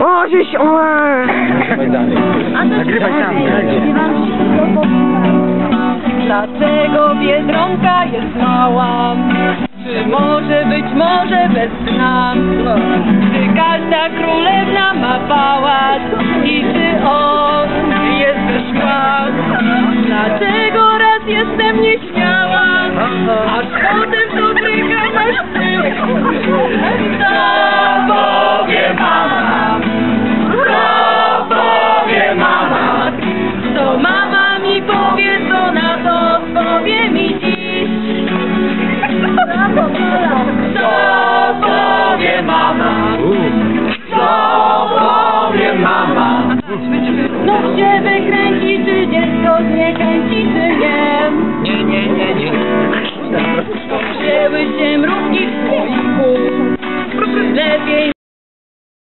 O, żeś... O, Nagrywaj tam, Dlaczego Biedronka jest mała? Czy może być może bez dna? Czy każda królewna ma pałac? I czy on jest ze szkła? Dlaczego raz jestem nieśmiała? Aż mi powie, co na to powie mi dziś? Co powie mama? Co powie mama? No się wykręci, czy dziecko zniechęci, czy nie? Nie, nie, nie, nie. Wzięły się mrówki